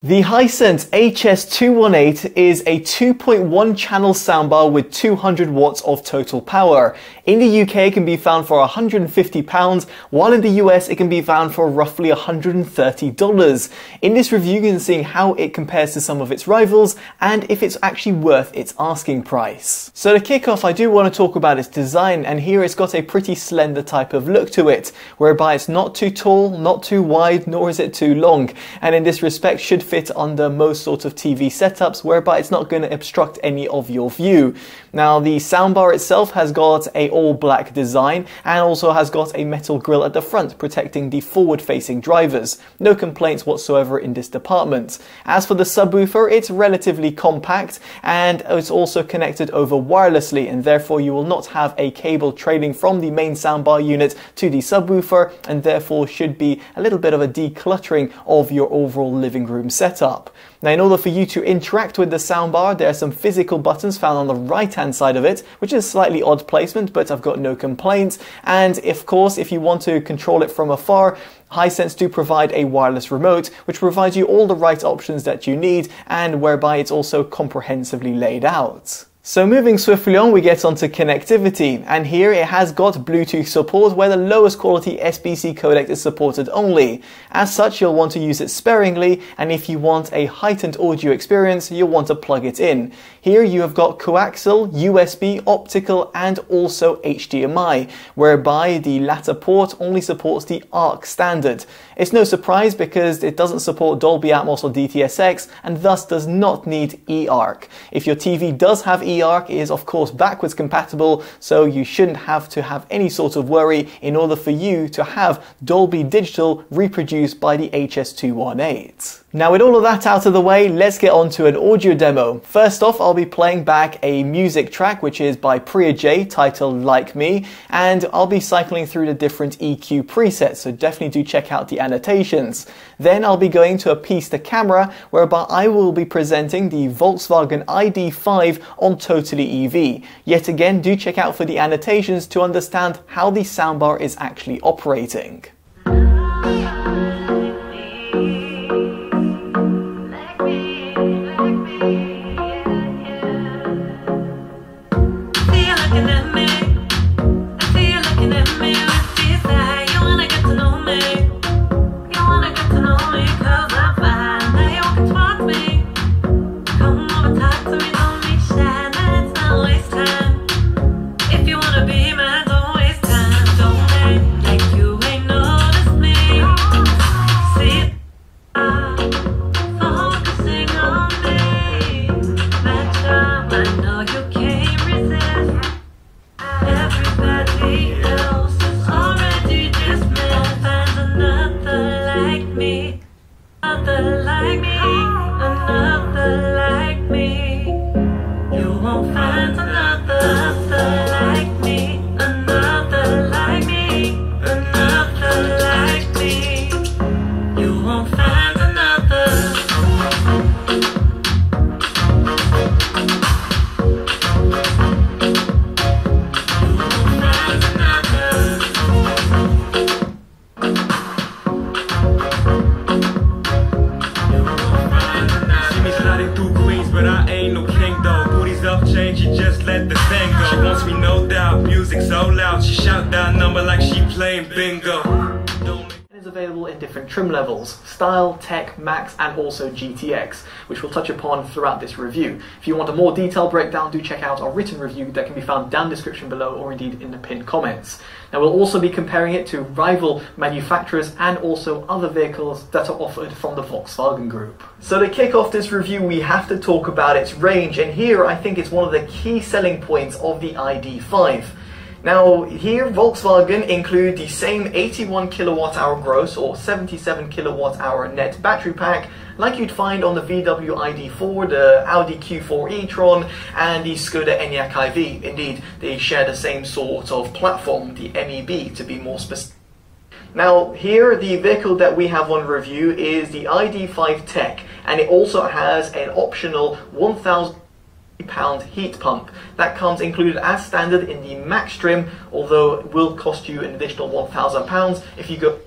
The Hisense HS218 is a 2.1 channel soundbar with 200 watts of total power. In the UK it can be found for £150, while in the US it can be found for roughly $130. In this review you can see how it compares to some of its rivals and if it's actually worth its asking price. So to kick off I do want to talk about its design and here it's got a pretty slender type of look to it, whereby it's not too tall, not too wide, nor is it too long, and in this respect should fit under most sorts of TV setups whereby it's not going to obstruct any of your view. Now the soundbar itself has got a all black design and also has got a metal grille at the front protecting the forward facing drivers. No complaints whatsoever in this department. As for the subwoofer, it's relatively compact and it's also connected over wirelessly and therefore you will not have a cable trailing from the main soundbar unit to the subwoofer and therefore should be a little bit of a decluttering of your overall living room setup. Now in order for you to interact with the soundbar, there are some physical buttons found on the right hand side of it, which is slightly odd placement, but I've got no complaints. And of course, if you want to control it from afar, Hisense do provide a wireless remote, which provides you all the right options that you need and whereby it's also comprehensively laid out. So moving swiftly on, we get onto connectivity, and here it has got Bluetooth support where the lowest quality SBC codec is supported only. As such, you'll want to use it sparingly, and if you want a heightened audio experience, you'll want to plug it in. Here you have got coaxial, USB, optical, and also HDMI, whereby the latter port only supports the ARC standard. It's no surprise because it doesn't support Dolby Atmos or DTSX, and thus does not need eARC. If your TV does have eARC, eARC is of course backwards compatible, so you shouldn't have to have any sort of worry in order for you to have Dolby Digital reproduced by the HS218. Now with all of that out of the way, let's get on to an audio demo. First off, I'll be playing back a music track which is by Priya Jaye titled Like Me, and I'll be cycling through the different EQ presets, so definitely do check out the annotations. Then I'll be going to a piece to camera whereby I will be presenting the Volkswagen ID5 on Totally EV. Yet again, do check out for the annotations to understand how the soundbar is actually operating. like me. Music so loud, she shout that number like she playing bingo. It is available in different trim levels, Style, Tech, Max and also GTX, which we'll touch upon throughout this review. If you want a more detailed breakdown, do check out our written review that can be found down description below or indeed in the pinned comments. Now we'll also be comparing it to rival manufacturers and also other vehicles that are offered from the Volkswagen Group. So to kick off this review, we have to talk about its range, and here I think it's one of the key selling points of the ID5. Now here Volkswagen include the same 81 kilowatt hour gross or 77 kilowatt hour net battery pack like you'd find on the VW ID4, the Audi Q4 e-tron and the Skoda Enyaq iV. Indeed, they share the same sort of platform, the MEB to be more specific. Now here the vehicle that we have on review is the ID5 Tech and it also has an optional 1000 pound heat pump. That comes included as standard in the max trim, although it will cost you an additional £1,000 if you go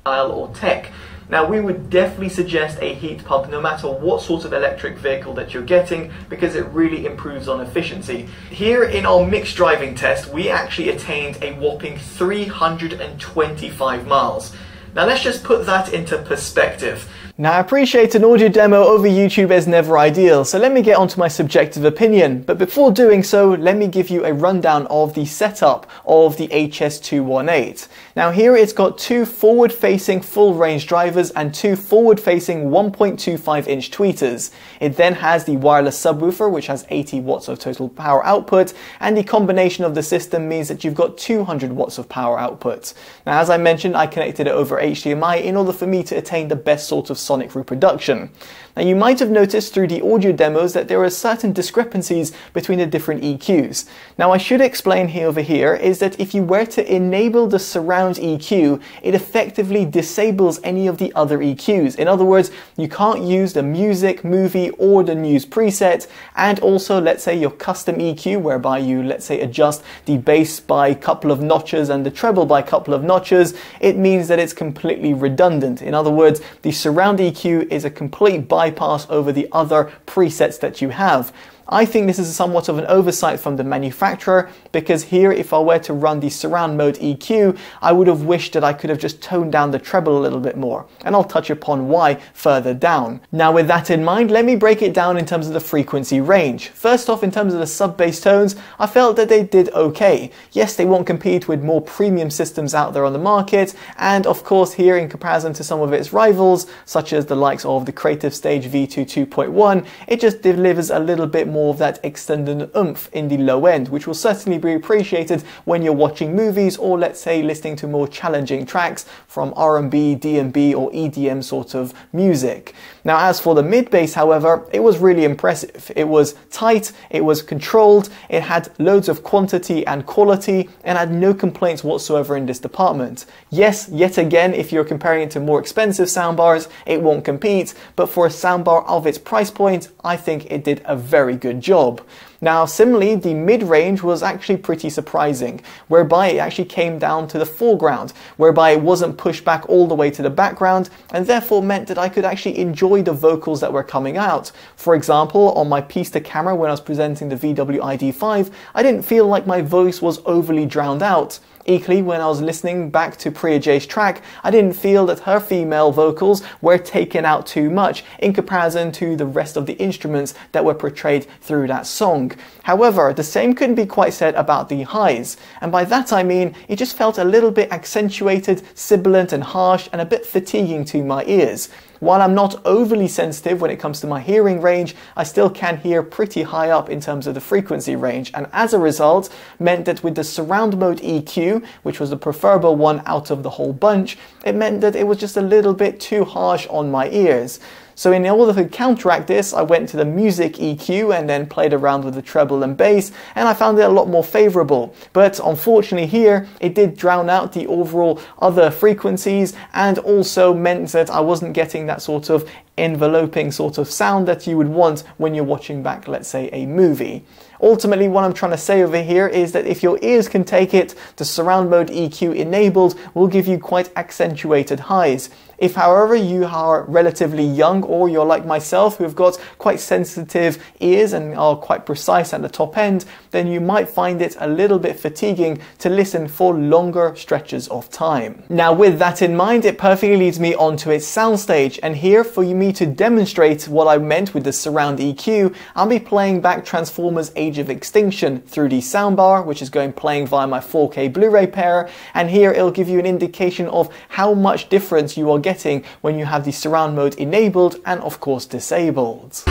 style or tech. Now, we would definitely suggest a heat pump no matter what sort of electric vehicle that you're getting because it really improves on efficiency. Here in our mixed driving test, we actually attained a whopping 325 miles. Now let's just put that into perspective. Now I appreciate an audio demo over YouTube is never ideal, so let me get onto my subjective opinion. But before doing so, let me give you a rundown of the setup of the HS218. Now here it's got two forward-facing full-range drivers and two forward-facing 1.25 inch tweeters. It then has the wireless subwoofer which has 80 watts of total power output and the combination of the system means that you've got 200 watts of power output. Now as I mentioned I connected it over HDMI in order for me to attain the best sort of sonic reproduction. Now you might have noticed through the audio demos that there are certain discrepancies between the different EQs. Now I should explain here over here is that if you were to enable the surround EQ, it effectively disables any of the other EQs. In other words, you can't use the music, movie, or the news preset, and also let's say your custom EQ whereby you let's say adjust the bass by a couple of notches and the treble by a couple of notches, it means that it's completely redundant. In other words, the surround EQ is a complete bypass bypass over the other presets that you have. I think this is somewhat of an oversight from the manufacturer because here if I were to run the surround mode EQ, I would have wished that I could have just toned down the treble a little bit more. And I'll touch upon why further down. Now with that in mind, let me break it down in terms of the frequency range. First off, in terms of the sub-bass tones, I felt that they did okay. Yes, they won't compete with more premium systems out there on the market, and of course here in comparison to some of its rivals, such as the likes of the Creative Stage V2 2.1, it just delivers a little bit more of that extended oomph in the low end, which will certainly be appreciated when you're watching movies or let's say listening to more challenging tracks from R&B, D&B or EDM sort of music. Now as for the mid bass however, it was really impressive. It was tight, it was controlled, it had loads of quantity and quality and had no complaints whatsoever in this department. Yes, yet again, if you're comparing it to more expensive soundbars, it won't compete, but for a soundbar of its price point, I think it did a very good job. Now, similarly, the mid-range was actually pretty surprising, whereby it actually came down to the foreground, whereby it wasn't pushed back all the way to the background, and therefore meant that I could actually enjoy the vocals that were coming out. For example, on my Pista camera when I was presenting the VW ID5, I didn't feel like my voice was overly drowned out. Equally, when I was listening back to Priya Jaye's track, I didn't feel that her female vocals were taken out too much in comparison to the rest of the instruments that were portrayed through that song. However, the same couldn't be quite said about the highs, and by that I mean it just felt a little bit accentuated, sibilant and harsh and a bit fatiguing to my ears. While I'm not overly sensitive when it comes to my hearing range, I still can hear pretty high up in terms of the frequency range, and as a result, meant that with the surround mode EQ, which was the preferable one out of the whole bunch, it meant that it was just a little bit too harsh on my ears. So in order to counteract this, I went to the music EQ and then played around with the treble and bass, and I found it a lot more favorable. But unfortunately here, it did drown out the overall other frequencies and also meant that I wasn't getting that sort of enveloping sort of sound that you would want when you're watching back, let's say, a movie. Ultimately, what I'm trying to say over here is that if your ears can take it, the surround mode EQ enabled will give you quite accentuated highs. If, however, you are relatively young or you're like myself who have got quite sensitive ears and are quite precise at the top end, then you might find it a little bit fatiguing to listen for longer stretches of time. Now, with that in mind, it perfectly leads me onto its soundstage. And here, for me to demonstrate what I meant with the surround EQ, I'll be playing back Transformers Age of Extinction through the soundbar, which is going playing via my 4K Blu-ray player. And here it'll give you an indication of how much difference you are getting when you have the surround mode enabled and of course disabled.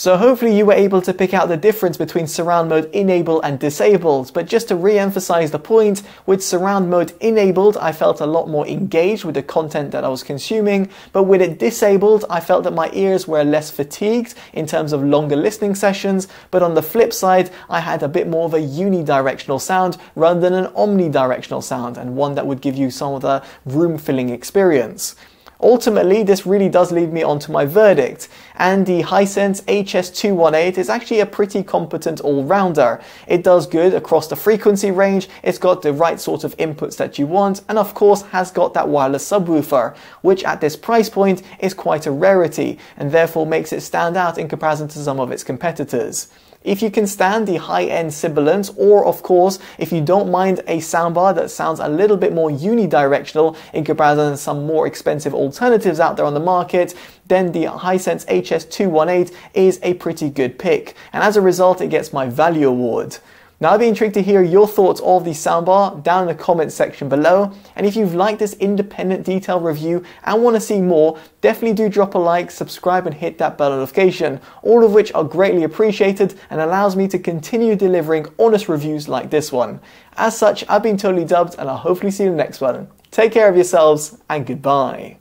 So hopefully you were able to pick out the difference between surround mode enabled and disabled, but just to re-emphasize the point, with surround mode enabled I felt a lot more engaged with the content that I was consuming, but with it disabled I felt that my ears were less fatigued in terms of longer listening sessions, but on the flip side I had a bit more of a unidirectional sound rather than an omnidirectional sound and one that would give you some of the room filling experience. Ultimately, this really does lead me onto my verdict, and the Hisense HS218 is actually a pretty competent all-rounder. It does good across the frequency range, it's got the right sort of inputs that you want, and of course has got that wireless subwoofer, which at this price point is quite a rarity, and therefore makes it stand out in comparison to some of its competitors. If you can stand the high-end sibilance, or of course, if you don't mind a soundbar that sounds a little bit more unidirectional in comparison to some more expensive alternatives out there on the market, then the Hisense HS218 is a pretty good pick. And as a result, it gets my value award. Now I'd be intrigued to hear your thoughts of the soundbar down in the comments section below. And if you've liked this independent detailed review and want to see more, definitely do drop a like, subscribe and hit that bell notification, all of which are greatly appreciated and allows me to continue delivering honest reviews like this one. As such, I've been totally dubbed and I'll hopefully see you in the next one. Take care of yourselves and goodbye.